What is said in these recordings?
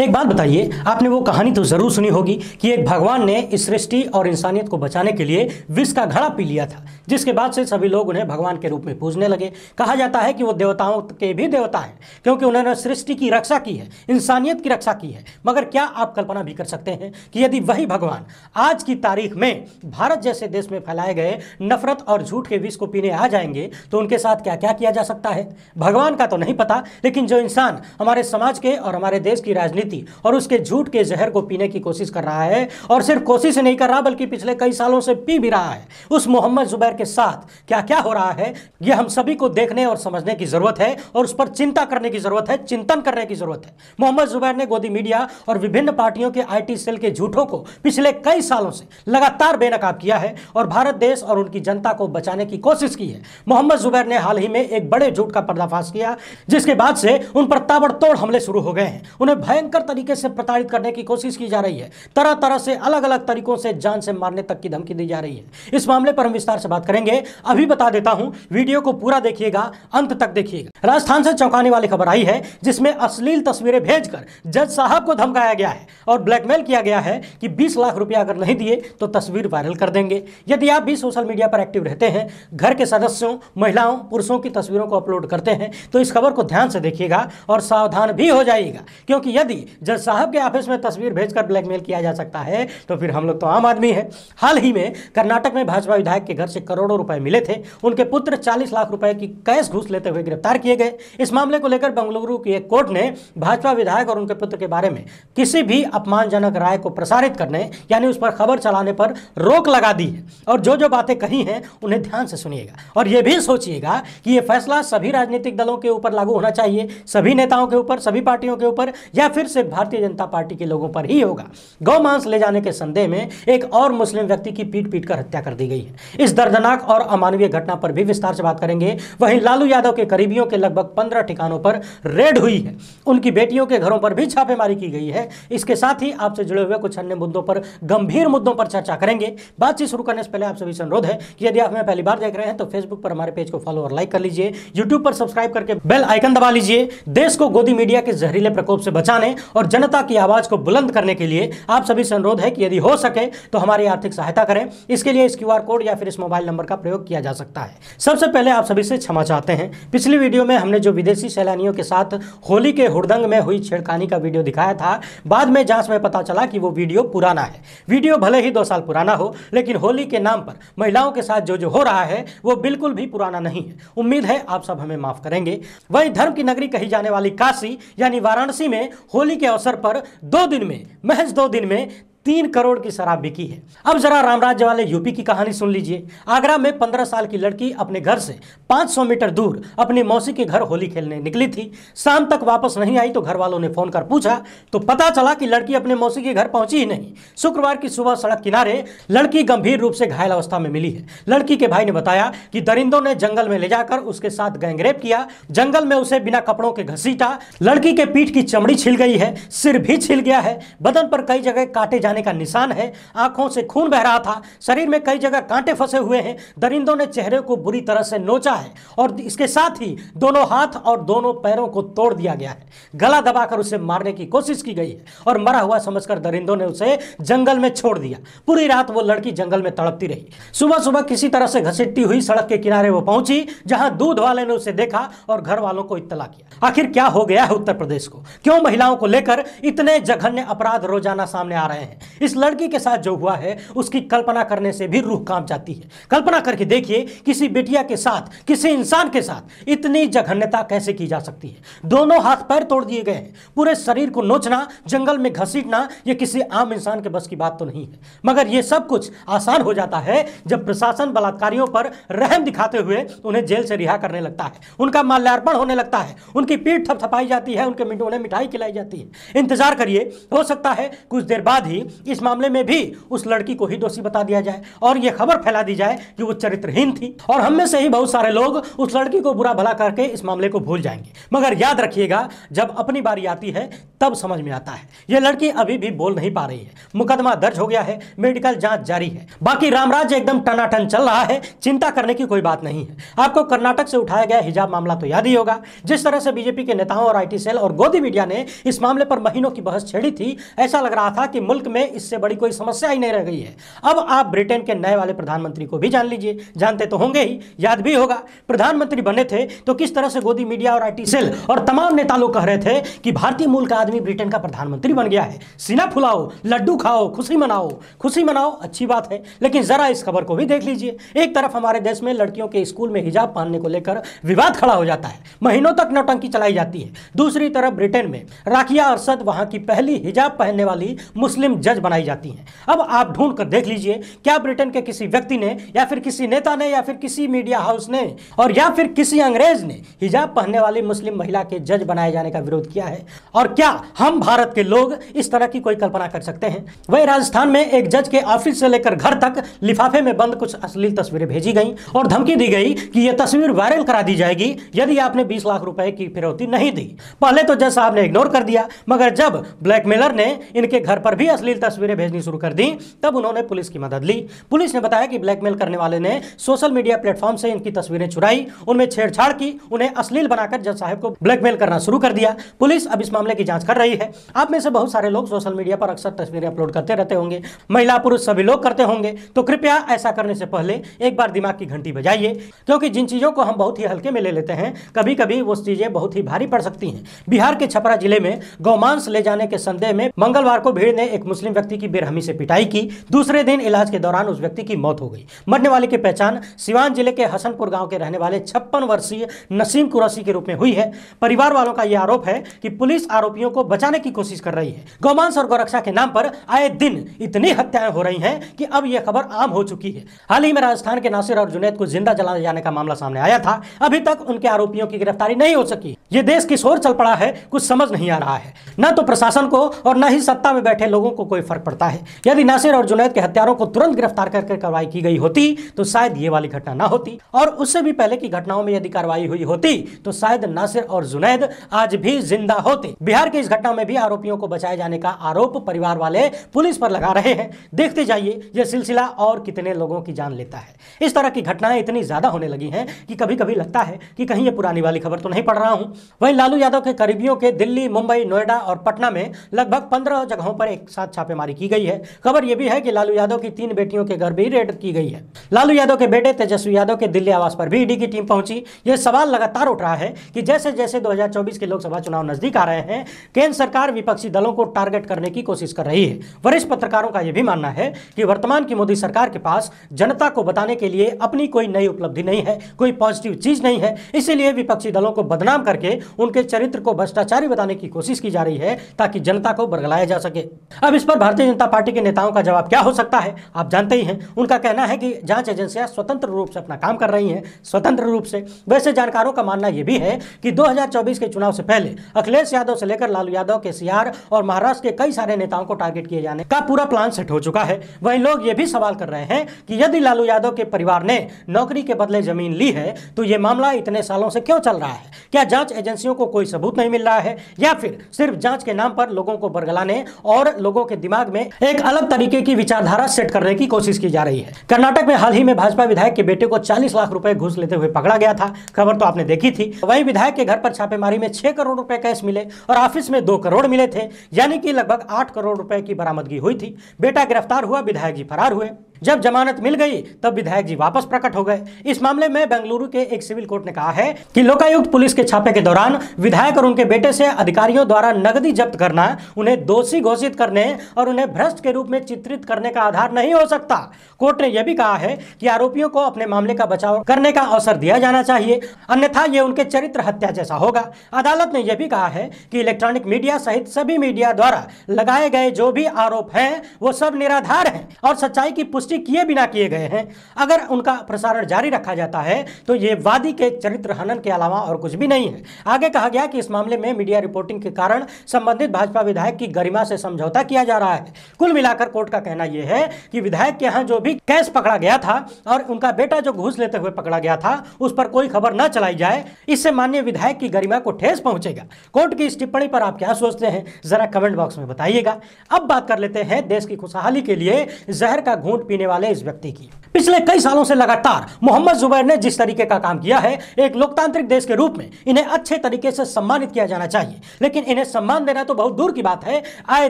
एक बात बताइए, आपने वो कहानी तो ज़रूर सुनी होगी कि एक भगवान ने इस सृष्टि और इंसानियत को बचाने के लिए विष का घड़ा पी लिया था, जिसके बाद से सभी लोग उन्हें भगवान के रूप में पूजने लगे। कहा जाता है कि वो देवताओं के भी देवता हैं, क्योंकि उन्होंने सृष्टि की रक्षा की है, इंसानियत की रक्षा की है। मगर क्या आप कल्पना भी कर सकते हैं कि यदि वही भगवान आज की तारीख में भारत जैसे देश में फैलाए गए नफरत और झूठ के विष को पीने आ जाएँगे तो उनके साथ क्या क्या किया जा सकता है? भगवान का तो नहीं पता, लेकिन जो इंसान हमारे समाज के और हमारे देश की राजनीति और उसके झूठ के जहर को पीने की कोशिश कर रहा है और सिर्फ़ कोशिश नहीं कर रहा, बल्कि पिछले कई सालों से पी भी रहा है। उस मोहम्मद जुबैर के साथ क्या क्या हो रहा है यह हम सभी को देखने और समझने की ज़रूरत है और उस पर चिंता करने की ज़रूरत है, चिंतन करने की ज़रूरत है। मोहम्मद जुबैर ने गोदी मीडिया और विभिन्न पार्टियों के आईटी सेल के झूठों को पिछले कई सालों से लगातार बेनकाब किया है और भारत देश और उनकी जनता को बचाने की कोशिश की है। मोहम्मद जुबैर ने हाल ही में एक बड़े झूठ का पर्दाफाश किया, जिसके बाद से उन पर ताबड़तोड़ हमले शुरू हो गए हैं। उन्हें भयंकर तरीके से प्रताड़ित करने की कोशिश की जा रही है। तरह तरह से अलग अलग तरीकों से जान से मारने तक की धमकी दी जा रही है। इस मामले पर हम विस्तार से बात करेंगे। अभी बता देता हूँ, वीडियो को पूरा देखिएगा, अंत तक देखिएगा। राजस्थान से चौंकाने वाली खबर आई है, जिसमें अश्लील तस्वीरें भेजकर जज साहब को धमकाया गया है और ब्लैकमेल किया गया है कि 20 लाख रुपया अगर नहीं दिए तो तस्वीर वायरल कर देंगे। यदि आप भी सोशल मीडिया पर एक्टिव रहते हैं, घर के सदस्यों, महिलाओं, पुरुषों की तस्वीरों को अपलोड करते हैं तो इस खबर को ध्यान से देखिएगा और सावधान भी हो जाइएगा, क्योंकि यदि जज साहब के ऑफ़िस में तस्वीर भेजकर ब्लैकमेल किया जा सकता है तो फिर हम लोग तो आम आदमी है। हाल ही में कर्नाटक में भाजपा विधायक के घर से करोड़ों रुपए मिले थे, उनके पुत्र 40 लाख रुपए की कैश घूस लेते हुए गिरफ़्तार किए गए। इस मामले को लेकर बेंगलुरु की एक कोर्ट ने भाजपा विधायक और उनके पुत्र के बारे में किसी भी अपमानजनक राय को प्रसारित करने, यानी उस पर खबर चलाने पर रोक लगा दी है। और जो जो बातें कही हैं, उन्हें ध्यान से सुनिएगा। और यह भी सोचिएगा कि यह फैसला सभी राजनीतिक दलों के ऊपर लागू होना चाहिए, सभी नेताओं के ऊपर, सभी पार्टियों के ऊपर, या फिर सिर्फ़ भारतीय जनता पार्टी के लोगों पर ही होगा। गौ मांस ले जाने के संदेह में एक और मुस्लिम व्यक्ति की पीट पीट कर हत्या कर दी गई है। इस दर्दनाक और अमानवीय घटना पर भी विस्तार से बात करेंगे। वहीं लालू यादव के करीबियों के लगभग पंद्रह ठिकानों पर रेड हुई है। उनकी बेटियों के घरों पर भी छापेमारी की गई है। इसके साथ ही आपसे जुड़े हुए कुछ अन्य मुद्दों पर, गंभीर मुद्दों पर चर्चा करेंगे। बातचीत शुरू करने से पहले आप सभी से अनुरोध है कि यदि आप हमें पहली बार देख रहे हैं तो फेसबुक पर हमारे पेज को फॉलो और लाइक कर लीजिए। यूट्यूब पर सब्सक्राइब करके बेल आइकन दबा लीजिए। देश को गोदी मीडिया के जहरीले प्रकोप से बचाने और जनता की आवाज़ को बुलंद करने के लिए आप सभी से अनुरोध है कि यदि हो सके तो हमारी आर्थिक सहायता करें। इसके लिए इस क्यूआर कोड या फिर इस मोबाइल नंबर का प्रयोग किया जा सकता है। सबसे पहले आप सभी से क्षमा चाहते हैं। पिछली वीडियो में हमने जो विदेशी सैलानियों के साथ होली के हुड़दंग में हुई छेड़खानी का वीडियो दिखाया था, बाद में जाँच में पता चला कि वो वीडियो पुराना है। वीडियो भले ही दो साल पुराना हो, लेकिन होली के नाम पर महिलाओं के साथ जो जो हो रहा है, वो बिल्कुल भी पुराना नहीं है। उम्मीद है आप सब हमें माफ़ करेंगे। वही धर्म की नगरी कही जाने वाली काशी, यानी वाराणसी में होली के अवसर पर दो दिन में, महज दो दिन में तीन करोड़ की शराब बिकी है। अब जरा रामराज्य वाले यूपी की कहानी सुन लीजिए। आगरा में पंद्रह साल की लड़की अपने घर से 500 मीटर दूर अपनी मौसी के घर होली खेलने निकली थी। शाम तक वापस नहीं आई तो घर वालों ने फ़ोन कर पूछा तो पता चला कि लड़की अपने मौसी के घर पहुँची ही नहीं? शुक्रवार की सुबह सड़क किनारे लड़की गंभीर रूप से घायल अवस्था में मिली है। लड़की के भाई ने बताया कि दरिंदों ने जंगल में ले जाकर उसके साथ गैंगरेप किया। जंगल में उसे बिना कपड़ों के घसीटा, लड़की के पीठ की चमड़ी छिल गई है, सिर भी छिल गया है। बदन पर कई जगह काटे जाने का निशान है। आँखों से खून बह रहा था। शरीर में कई जगह कांटे फंसे हुए हैं। दरिंदों ने चेहरे को बुरी तरह से नोचा है और इसके साथ ही दोनों हाथ और दोनों पैरों को तोड़ दिया गया है। गला दबाकर उसे मारने की कोशिश की गई है और मरा हुआ समझकर दरिंदों ने उसे जंगल में छोड़ दिया। पूरी रात वो लड़की जंगल में तड़पती रही। सुबह सुबह किसी तरह से घसीटती हुई सड़क के किनारे वो पहुँची, जहाँ दूध वाले ने उसे देखा और घर वालों को इतला किया। आखिर क्या हो गया है उत्तर प्रदेश को? क्यों महिलाओं को लेकर इतने जघन्य अपराध रोज़ाना सामने आ रहे हैं? इस लड़की के साथ जो हुआ है, उसकी कल्पना करने से भी रूह काँप जाती है। कल्पना करके देखिए, किसी बेटिया के साथ, किसी इंसान के साथ इतनी जघन्यता कैसे की जा सकती है? दोनों हाथ पैर तोड़ दिए गए हैं। पूरे शरीर को नोचना, जंगल में घसीटना यह किसी आम इंसान के बस की बात तो नहीं है। मगर यह सब कुछ आसान हो जाता है जब प्रशासन बलात्कारियों पर रहम दिखाते हुए उन्हें जेल से रिहा करने लगता है। उनका माल्यार्पण होने लगता है। उनकी पीठ थपथपाई जाती है, उनके उन्हें मिठाई खिलाई जाती है। इंतज़ार करिए, हो सकता है कुछ देर बाद ही इस मामले में भी उस लड़की को ही दोषी बता दिया जाए और यह खबर फैला दी जाए कि वो चरित्रहीन थी। और हम में से ही बहुत सारे लोग उस लड़की को बुरा भला करके इस मामले को भूल जाएँगे। मगर याद रखिएगा, जब अपनी बारी आती है, तब समझ में आता है। यह लड़की अभी भी बोल नहीं पा रही है। मुकदमा दर्ज हो गया है, मेडिकल जाँच जारी है। बाकी रामराज एकदम टनाटन चल रहा है, चिंता करने की कोई बात नहीं है। आपको कर्नाटक से उठाया गया हिजाब मामला तो याद ही होगा। जिस तरह से बीजेपी के नेताओं और आईटी सेल और गोदी मीडिया ने इस मामले पर महीनों की बहस छेड़ी थी, ऐसा लग रहा था कि मुल्क में इससे बड़ी कोई समस्या ही नहीं रह गई है। अब आप ब्रिटेन के नए वाले प्रधानमंत्री को भी जान लीजिए। जानते तो होंगे ही, याद भी होगा। प्रधानमंत्री बने थे तो किस तरह से गोदी मीडिया और आईटी सेल और तमाम नेता लोग कह रहे थे कि भारतीय मूल का आदमी ब्रिटेन का प्रधानमंत्री बन गया है। सीना फुलाओ, लड्डू खाओ, खुशी मनाओ। खुशी मनाओ, अच्छी बात है, लेकिन जरा इस खबर को भी देख लीजिए। एक तरफ़ हमारे देश में लड़कियों के स्कूल में हिजाब पहनने को लेकर विवाद खड़ा हो जाता है, महीनों तक नौटंकी चलाई जाती है। दूसरी तरफ़ ब्रिटेन में राखिया अरसद, वहाँ की पहली हिजाब पहनने वाली मुस्लिम जज बनाई जाती हैं। अब आप ढूंढ कर देख लीजिए, क्या ब्रिटेन के किसी व्यक्ति ने या फिर किसी नेता ने या फिर किसी मीडिया हाउस ने और या फिर किसी अंग्रेज़ ने हिजाब पहनने वाली मुस्लिम महिला के जज बनाए जाने का विरोध किया है? और क्या हम भारत के लोग इस तरह की कोई कल्पना कर सकते हैं? वही राजस्थान में एक जज के ऑफ़िस से लेकर घर तक लिफाफे में बंद कुछ अश्लील तस्वीरें भेजी गई और धमकी दी गई कि यह तस्वीर वायरल करा दी जाएगी यदि आपने 20 लाख रुपए की फिरौती नहीं दी। पहले तो जज साहब ने इग्नोर कर दिया, मगर जब ब्लैकमेलर ने इनके घर पर भी अश्लील तस्वीरें भेजनी शुरू कर दी। तब उन्होंने पुलिस की मदद ली। पुलिस ने बताया कि ब्लैकमेल करने वाले ने सोशल मीडिया प्लेटफॉर्म से इनकी तस्वीरें चुराई उनमें छेड़छाड़ की, उन्हें अश्लील बनाकर जज साहब को ब्लैकमेल करना शुरू कर दिया। पुलिस अब इस मामले की जाँच कर रही है। आप में से बहुत सारे लोग सोशल मीडिया पर अक्सर तस्वीरें अपलोड करते रहते होंगे। महिला पुरुष सभी लोग करते होंगे। तो कृपया ऐसा करने से पहले एक बार दिमाग की घंटी बजाइए, क्योंकि जिन चीज़ों को हम बहुत ही हल्के में ले लेते हैं कभी कभी वो चीज़ें बहुत ही भारी पड़ सकती हैं। बिहार के छपरा ज़िले में गौमांस ले जाने के संदेह में मंगलवार को भीड़ ने एक मुस्लिम व्यक्ति की बेरहमी से पिटाई की। दूसरे दिन इलाज के दौरान उस व्यक्ति की मौत हो गई। मरने वाले की पहचान सिवान ज़िले के हसनपुर गाँव के रहने वाले छप्पन वर्षीय नसीम कुरैशी के रूप में हुई है। परिवार वालों का यह आरोप है कि पुलिस आरोपियों को बचाने की कोशिश कर रही है। गौमांस और गौरक्षा के नाम पर आए दिन इतनी हत्याएँ हो रही हैं कि अब यह खबर आम हो चुकी है। हाल ही में राजस्थान के नासिर और जुनेद को ज़िंदा जलाए जाने का मामला सामने आया था। अभी तक उनके आरोपियों की गिरफ्तारी नहीं हो सकी। ये देश किस ओर चल पड़ा है, कुछ समझ नहीं आ रहा है। न तो प्रशासन को और न ही सत्ता में बैठे लोगों को कोई फ़र्क पड़ता है। यदि नासिर और जुनैद के हत्यारों को तुरंत गिरफ़्तार करके कार्रवाई की गई होती तो शायद ये वाली घटना ना होती। और उससे भी पहले की घटनाओं में यदि कार्रवाई हुई होती तो शायद नासिर और जुनैद आज भी ज़िंदा होते। बिहार की इस घटना में भी आरोपियों को बचाए जाने का आरोप परिवार वाले पुलिस पर लगा रहे हैं। देखते जाइए, यह सिलसिला और कितने लोगों की जान लेता है। इस तरह की घटनाएँ इतनी ज़्यादा होने लगी हैं कि कभी कभी लगता है कि कहीं ये पुरानी वाली खबर तो नहीं पढ़ रहा हूँ। वहीं लालू यादव के करीबियों के दिल्ली, मुंबई, नोएडा और पटना में लगभग पंद्रह जगहों पर एक साथ छापेमारी की गई है। खबर यह भी है कि लालू यादव की तीन बेटियों के घर भी रेड की गई है। लालू यादव के बेटे तेजस्वी यादव के दिल्ली आवास पर भी ईडी की टीम पहुँची। यह सवाल लगातार उठ रहा है कि जैसे जैसे 2024 के लोकसभा चुनाव नज़दीक आ रहे हैं, केंद्र सरकार विपक्षी दलों को टारगेट करने की कोशिश कर रही है। वरिष्ठ पत्रकारों का यह भी मानना है कि वर्तमान की मोदी सरकार के पास जनता को बताने के लिए अपनी कोई नई उपलब्धि नहीं है, कोई पॉजिटिव चीज़ नहीं है। इसीलिए विपक्षी दलों को बदनाम करके उनके चरित्र को भ्रष्टाचारी बताने की कोशिश की जा रही है ताकि जनता को बरगलाया जा सके। अब इस पर भारतीय जनता पार्टी के नेताओं का जवाब क्या हो सकता है? आप जानते ही हैं। उनका कहना है कि जाँच एजेंसियाँ स्वतंत्र रूप से अपना काम कर रही हैं, स्वतंत्र रूप से। वैसे जानकारों का मानना यह भी है कि 2024 के चुनाव से पहले अखिलेश यादव से लेकर लालू यादव के सीआर और महाराष्ट्र के कई सारे नेताओं को टारगेट किए जाने का पूरा प्लान सेट हो चुका है। वहीं लोग ये भी सवाल कर रहे हैं कि यदि लालू यादव के परिवार ने नौकरी के बदले ज़मीन ली है तो ये मामला इतने सालों से क्यों चल रहा है? क्या जाँच एजेंसियों को कोई सबूत नहीं मिल रहा है? या फिर सिर्फ़ जाँच के नाम पर लोगों को बरगलाने और लोगों के दिमाग में एक अलग तरीके की विचारधारा सेट करने की कोशिश की जा रही है। कर्नाटक में हाल ही में भाजपा विधायक के बेटे को 40 लाख रुपए घूस लेते हुए पकड़ा गया था। खबर तो आपने देखी थी। वही विधायक के घर पर छापेमारी में छह करोड़ रुपए कैश मिले और ऑफ़िस में दो करोड़ मिले थे, यानी कि लगभग आठ करोड़ रुपए की बरामदगी हुई थी। बेटा गिरफ़्तार हुआ, विधायक जी फरार हुए। जब जमानत मिल गई, तब विधायक जी वापस प्रकट हो गए। इस मामले में बेंगलुरु के एक सिविल कोर्ट ने कहा है कि लोकायुक्त पुलिस के छापे के दौरान विधायक और उनके बेटे से अधिकारियों द्वारा नगदी जब्त करना, उन्हें दोषी घोषित करने और उन्हें भ्रष्ट के रूप में चित्रित करने का आधार नहीं हो सकता। कोर्ट ने यह भी कहा है कि आरोपियों को अपने मामले का बचाव करने का अवसर दिया जाना चाहिए, अन्यथा ये उनके चरित्र हत्या जैसा होगा। अदालत ने यह भी कहा है कि इलेक्ट्रॉनिक मीडिया सहित सभी मीडिया द्वारा लगाए गए जो भी आरोप हैं, वो सब निराधार हैं और सच्चाई की पुष्टि पुष्टि किए बिना किए गए हैं। अगर उनका प्रसारण जारी रखा जाता है तो ये वादी के चरित्र हनन के अलावा और कुछ भी नहीं है। आगे कहा गया कि इस मामले में मीडिया रिपोर्टिंग के कारण संबंधित भाजपा विधायक की गरिमा से समझौता किया जा रहा है। कुल मिलाकर कोर्ट का कहना यह है कि विधायक के यहाँ जो भी कैश पकड़ा गया था और उनका बेटा जो घूस लेते हुए पकड़ा गया था, उस पर कोई खबर न चलाई जाए, इससे माननीय विधायक की गरिमा को ठेस पहुंचेगा। कोर्ट की इस टिप्पणी पर आप क्या सोचते हैं, जरा कमेंट बॉक्स में बताइएगा। अब बात कर लेते हैं देश की खुशहाली के लिए जहर का घूंट पीने वाले इस व्यक्ति की। पिछले कई सालों से लगातार मोहम्मद जुबैर ने जिस तरीके का काम किया है, एक लोकतांत्रिक देश के रूप में इन्हें अच्छे तरीके से सम्मानित किया जाना चाहिए। लेकिन इन्हें सम्मान देना तो बहुत दूर की बात है। आए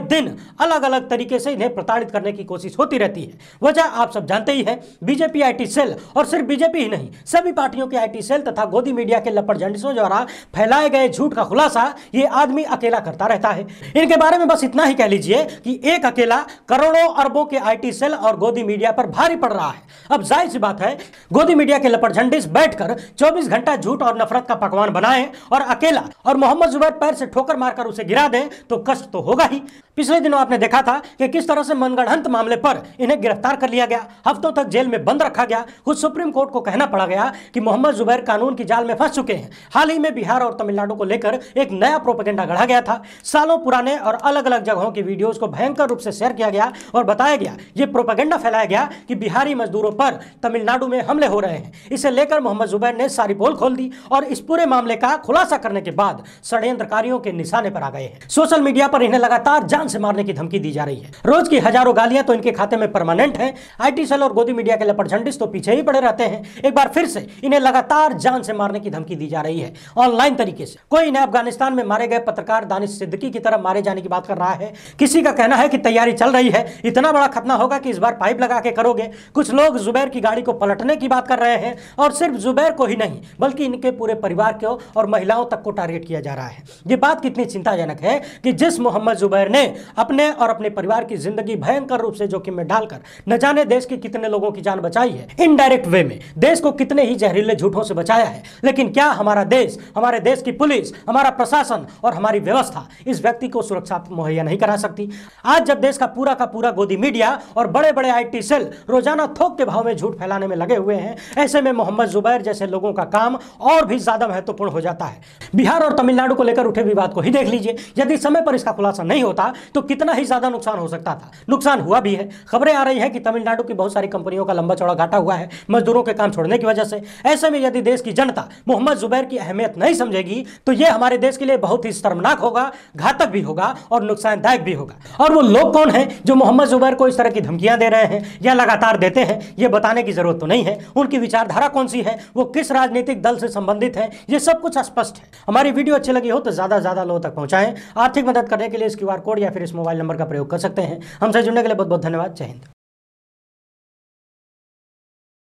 दिन अलग अलग तरीके से इन्हें प्रताड़ित करने की कोशिश होती रहती है। वजह आप सब जानते ही है, बीजेपी आईटी सेल, और सिर्फ़ बीजेपी ही नहीं, सभी पार्टियों के आईटी सेल तथा गोदी मीडिया के लपड़ जंडिसों द्वारा फैलाए गए झूठ का खुलासा ये आदमी अकेला करता रहता है। इनके बारे में बस इतना ही कह लीजिए कि एक अकेला करोड़ों अरबों के आईटी सेल और गोदी मीडिया पर भारी पड़ रहा है। अब ज़ाहिर सी बात है, गोदी मीडिया के लपड़ झंडिस बैठकर 24 घंटा झूठ और नफरत का पकवान बनाए और अकेला और मोहम्मद जुबैर पैर से ठोकर मारकर उसे गिरा दे तो कष्ट तो होगा ही। पिछले दिनों आपने देखा था कि किस तरह से मनगढ़ंत मामले पर इन्हें गिरफ़्तार कर लिया गया। हफ्तों तक जेल में बंद रखा गया। खुद सुप्रीम कोर्ट को कहना पड़ा गया कि मोहम्मद जुबैर कानून की जाल में फंस चुके हैं। हाल ही में बिहार और तमिलनाडु को लेकर एक नया प्रोपेगेंडा गढ़ा गया था। सालों पुराने और अलग अलग जगहों की वीडियोज़ को भयंकर रूप से शेयर किया गया और बताया गया, ये प्रोपेगेंडा फैलाया गया कि बिहारी मजदूरों पर तमिलनाडु में हमले हो रहे हैं। इसे लेकर मोहम्मद जुबैर ने सारी पोल खोल दी और इस पूरे मामले का खुलासा करने के बाद षड्यंत्रकारियों के निशाने पर आ गए हैं। सोशल मीडिया पर इन्हें लगातार जान से मारने की धमकी दी जा रही है। रोज की हज़ारों गालियाँ तो इनके खाते में परमानेंट है। आईटी सेल और गोदी मीडिया के लपट झंडिस तो पीछे ही पड़े रहते हैं। एक बार फिर से इन्हें लगातार जान से मारने की धमकी दी जा रही है। ऑनलाइन तरीके से। कोई इन्हें अफ़गानिस्तान में मारे गए पत्रकार दानिश सिद्दीकी की तरह मारे जाने की बात कर रहा है। किसी का कहना है कि तैयारी चल रही है। इतना बड़ा खतना होगा कि इस बार पाइप लगा के करोगे। कुछ लोग जुबैर की गाड़ी को पलटने की बात कर रहे हैं और सिर्फ़ जुबैर को ही नहीं, बल्कि इनके पूरे परिवार को और महिलाओं तक को टारगेट किया जा रहा है। ये बात कितनी चिंताजनक है कि जिस मोहम्मद जुबैर ने अपने और अपने परिवार की ज़िंदगी भयंकर रूप से जोखिम में डालकर न जाने देश के कितने लोगों की जान बचाई है इनडायरेक्ट वे में देश को कितने ही जहरीले झूठों से बचाया है, लेकिन क्या हमारा देश, हमारे देश की पुलिस, हमारा प्रशासन और हमारी व्यवस्था इस व्यक्ति को सुरक्षा मुहैया नहीं करा सकती? आज जब देश का पूरा का पूरा गोदी मीडिया और बड़े बड़े आईटी सेल रोज़ाना थोक के भाव में झूठ फैलाने में लगे हुए हैं। ऐसे में मोहम्मद जुबैर जैसे लोगों का काम और भी ज़्यादा महत्वपूर्ण हो जाता है। बिहार और तमिलनाडु को लेकर उठे विवाद को ही देख लीजिए। यदि समय पर इसका खुलासा नहीं होता तो कितना ही ज़्यादा नुकसान हो सकता था। नुकसान हुआ भी है। खबरें आ रही है कि तमिलनाडु की बहुत सारी कंपनियों का लंबा चौड़ा घाटा हुआ है, मजदूरों के काम छोड़ने की वजह से। ऐसे में यदि देश की जनता मोहम्मद जुबैर की अहमियत नहीं समझेगी तो यह हमारे देश के लिए बहुत ही शर्मनाक होगा, घातक भी होगा और नुकसानदायक भी होगा। और वो लोग कौन है जो मोहम्मद जुबैर को इस तरह की धमकियाँ दे रहे हैं? या लगातार देते हैं, ये बताने की ज़रूरत तो नहीं है। उनकी विचारधारा कौन सी है? वो किस राजनीतिक दल से संबंधित है? ये सब कुछ स्पष्ट है। हमारी वीडियो अच्छी लगी हो तो ज़्यादा से ज़्यादा लोगों तक पहुंचाएँ। आर्थिक मदद करने के लिए इस क्यू कोड या फिर इस मोबाइल नंबर का प्रयोग कर सकते हैं। हमसे जुड़ने के लिए बहुत बहुत धन्यवाद। जय हिंद।